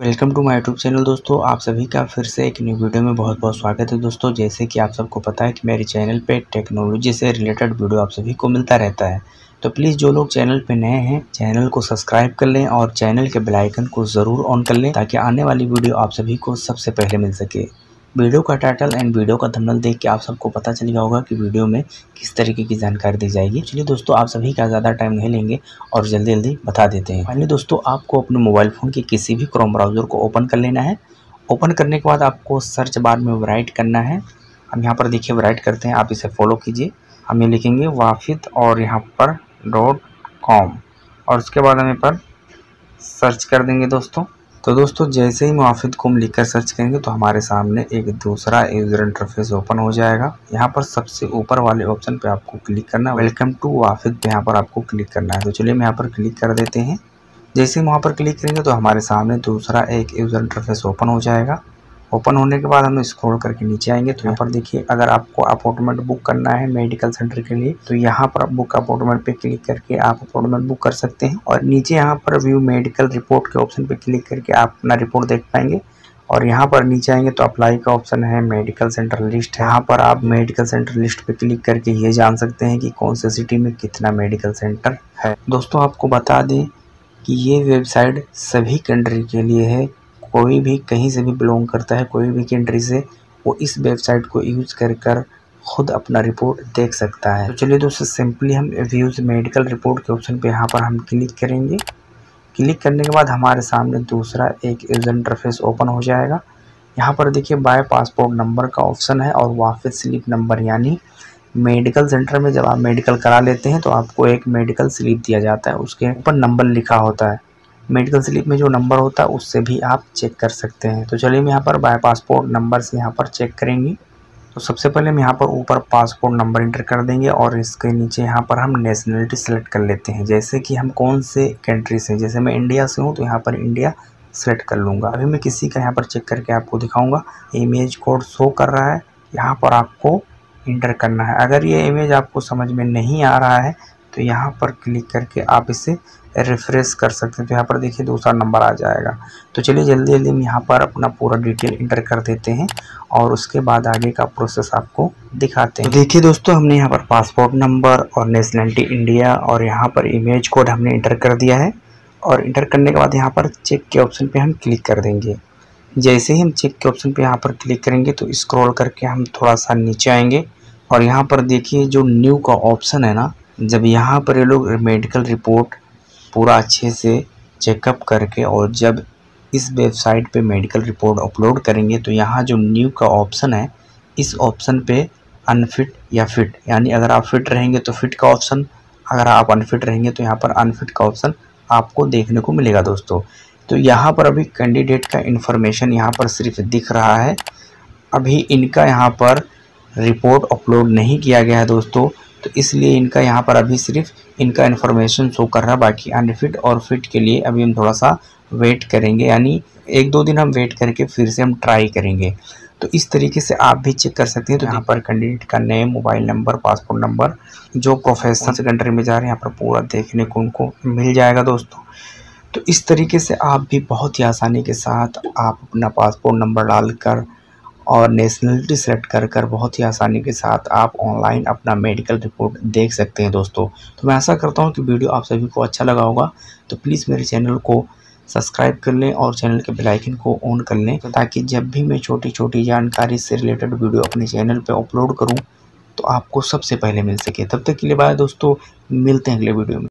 Welcome to my YouTube channel दोस्तों, आप सभी का फिर से एक न्यू वीडियो में बहुत बहुत स्वागत है दोस्तों। जैसे कि आप सबको पता है कि मेरे चैनल पे टेक्नोलॉजी से रिलेटेड वीडियो आप सभी को मिलता रहता है। तो प्लीज़ जो लोग चैनल पे नए हैं, चैनल को सब्सक्राइब कर लें और चैनल के बेलाइकन को ज़रूर ऑन कर लें ताकि आने वाली वीडियो आप सभी को सबसे पहले मिल सके। वीडियो का टाइटल एंड वीडियो का थंबनेल देख के आप सबको पता चल गया होगा कि वीडियो में किस तरीके की जानकारी दी जाएगी। चलिए दोस्तों, आप सभी का ज़्यादा टाइम नहीं लेंगे और जल्दी जल्दी बता देते हैं। फाइनली दोस्तों, आपको अपने मोबाइल फ़ोन के किसी भी क्रोम ब्राउज़र को ओपन कर लेना है। ओपन करने के बाद आपको सर्च बार में राइट करना है। हम यहाँ पर देखिए राइट करते हैं। आप इसे फॉलो कीजिए। हम ये लिखेंगे वाफिद और यहाँ पर डॉट कॉम और उसके बाद हम यहाँ पर सर्च कर देंगे दोस्तों। तो दोस्तों, जैसे ही मुआफिद लिख कर सर्च करेंगे तो हमारे सामने एक दूसरा यूज़र इंटरफेस ओपन हो जाएगा। यहाँ पर सबसे ऊपर वाले ऑप्शन पे आपको क्लिक करना है। वेलकम टू वाफिद यहाँ पर आपको क्लिक करना है। तो चलिए हम यहाँ पर क्लिक कर देते हैं। जैसे ही वहाँ पर क्लिक करेंगे तो हमारे सामने दूसरा एक यूज़र इंटरफेस ओपन हो जाएगा। ओपन होने के बाद हम स्क्रॉल करके नीचे आएँगे। तो यहाँ पर देखिए, अगर आपको अपॉइंटमेंट बुक करना है मेडिकल सेंटर के लिए तो यहाँ पर बुक अपॉइंटमेंट पे क्लिक करके आप अपॉइंटमेंट बुक कर सकते हैं। और नीचे यहाँ पर व्यू मेडिकल रिपोर्ट के ऑप्शन पे क्लिक करके आप अपना रिपोर्ट देख पाएँगे। और यहाँ पर नीचे आएँगे तो अप्लाई का ऑप्शन है, मेडिकल सेंटर लिस्ट। यहाँ पर आप मेडिकल सेंटर लिस्ट पे क्लिक करके ये जान सकते हैं कि कौन से सिटी में कितना मेडिकल सेंटर है। दोस्तों, आपको बता दें कि ये वेबसाइट सभी कंट्री के लिए है। कोई भी कहीं से भी बिलोंग करता है, कोई भी कंट्री से, वो इस वेबसाइट को यूज़ कर कर खुद अपना रिपोर्ट देख सकता है। तो चलिए दोस्तों सिंपली हम व्यूज़ मेडिकल रिपोर्ट के ऑप्शन पे यहाँ पर हम क्लिक करेंगे। क्लिक करने के बाद हमारे सामने दूसरा एक यूज़र इंटरफेस ओपन हो जाएगा। यहाँ पर देखिए बाय पासपोर्ट नंबर का ऑप्शन है और वापस स्लिप नंबर यानी मेडिकल सेंटर में जब आप मेडिकल करा लेते हैं तो आपको एक मेडिकल स्लिप दिया जाता है। उसके ऊपर नंबर लिखा होता है। मेडिकल स्लिप में जो नंबर होता है, उससे भी आप चेक कर सकते हैं। तो चलिए हम यहाँ पर बाय पासपोर्ट नंबर से यहाँ पर चेक करेंगे। तो सबसे पहले हम यहाँ पर ऊपर पासपोर्ट नंबर इंटर कर देंगे और इसके नीचे यहाँ पर हम नेशनलिटी सेलेक्ट कर लेते हैं। जैसे कि हम कौन से कंट्री से जैसे मैं इंडिया से हूँ तो यहाँ पर इंडिया सेलेक्ट कर लूँगा। अभी मैं किसी का यहाँ पर चेक करके आपको दिखाऊँगा। इमेज कोड शो कर रहा है। यहाँ पर आपको इंटर करना है। अगर ये इमेज आपको समझ में नहीं आ रहा है तो यहाँ पर क्लिक करके आप इसे रिफ्रेश कर सकते हैं। तो यहाँ पर देखिए दूसरा नंबर आ जाएगा। तो चलिए जल्दी जल्दी हम यहाँ पर अपना पूरा डिटेल इंटर कर देते हैं और उसके बाद आगे का प्रोसेस आपको दिखाते हैं। तो देखिए दोस्तों, हमने यहाँ पर पासपोर्ट नंबर और नेशनलिटी इंडिया और यहाँ पर इमेज कोड हमने इंटर कर दिया है। और इंटर करने के बाद यहाँ पर चेक के ऑप्शन पर हम क्लिक कर देंगे। जैसे ही हम चेक के ऑप्शन पर यहाँ पर क्लिक करेंगे तो स्क्रॉल करके हम थोड़ा सा नीचे आएँगे। और यहाँ पर देखिए जो न्यू का ऑप्शन है ना जब यहाँ पर ये लोग मेडिकल रिपोर्ट पूरा अच्छे से चेकअप करके और जब इस वेबसाइट पे मेडिकल रिपोर्ट अपलोड करेंगे तो यहाँ जो न्यू का ऑप्शन है, इस ऑप्शन पे अनफिट या फिट यानी अगर आप फिट रहेंगे तो फिट का ऑप्शन अगर आप अनफिट रहेंगे तो यहाँ पर अनफिट का ऑप्शन आपको देखने को मिलेगा दोस्तों। तो यहाँ पर अभी कैंडिडेट का इन्फॉर्मेशन यहाँ पर सिर्फ़ दिख रहा है। अभी इनका यहाँ पर रिपोर्ट अपलोड नहीं किया गया है दोस्तों। तो इसलिए इनका यहाँ पर अभी सिर्फ़ इनका इन्फॉर्मेशन शो कर रहा है बाकी अनफिट और फिट के लिए अभी हम थोड़ा सा वेट करेंगे, यानी एक दो दिन हम वेट करके फिर से हम ट्राई करेंगे। तो इस तरीके से आप भी चेक कर सकते हैं। तो यहाँ पर कैंडिडेट का name mobile number passport number जो प्रोफेशनल से कंट्री में जा रहे हैं, यहाँ पर पूरा देखने को उनको मिल जाएगा दोस्तों। तो इस तरीके से आप भी बहुत ही आसानी के साथ आप अपना पासपोर्ट नंबर डालकर और नेशनलिटी सेलेक्ट कर कर बहुत ही आसानी के साथ आप ऑनलाइन अपना मेडिकल रिपोर्ट देख सकते हैं दोस्तों। तो मैं ऐसा करता हूँ कि वीडियो आप सभी को अच्छा लगा होगा। तो प्लीज़ मेरे चैनल को सब्सक्राइब कर लें और चैनल के बेलाइकन को ऑन कर लें ताकि जब भी मैं छोटी छोटी जानकारी से रिलेटेड वीडियो अपने चैनल पर अपलोड करूँ तो आपको सबसे पहले मिल सके। तब तक के लिए बाय दोस्तों। मिलते हैं अगले वीडियो में।